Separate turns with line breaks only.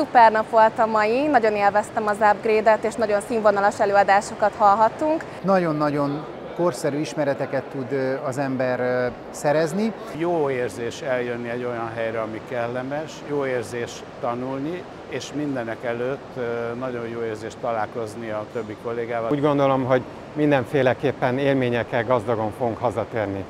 szuper nap volt a mai, nagyon élveztem az upgrade-et, és nagyon színvonalas előadásokat hallhattunk.
Nagyon-nagyon korszerű ismereteket tud az ember szerezni.
Jó érzés eljönni egy olyan helyre, ami kellemes, jó érzés tanulni, és mindenek előtt nagyon jó érzés találkozni a többi kollégával.
Úgy gondolom, hogy mindenféleképpen élményekkel gazdagon fogunk hazatérni.